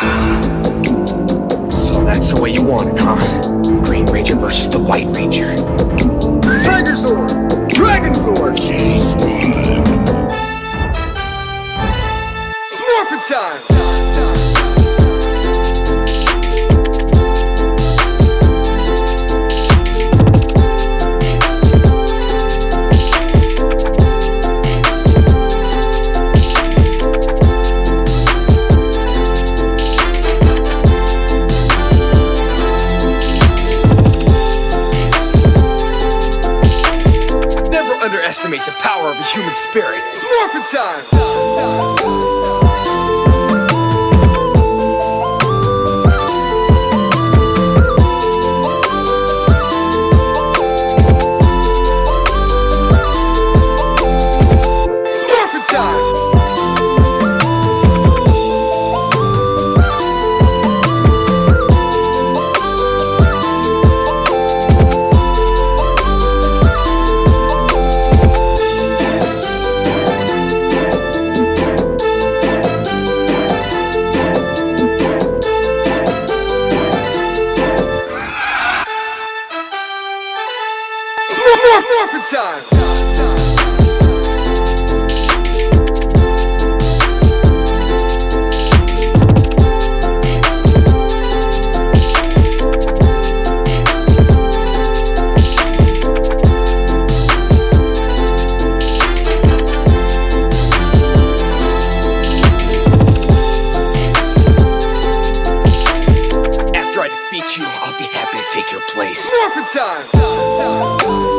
So that's the way you want it, huh? Green Ranger versus the White Ranger. Tiger Sword! Dragon Sword! Jeez. It's Morphin' time! Underestimate the power of a human spirit. It's Morphin' time! Morphin' you, I'll be happy to take your place. Morphin' time!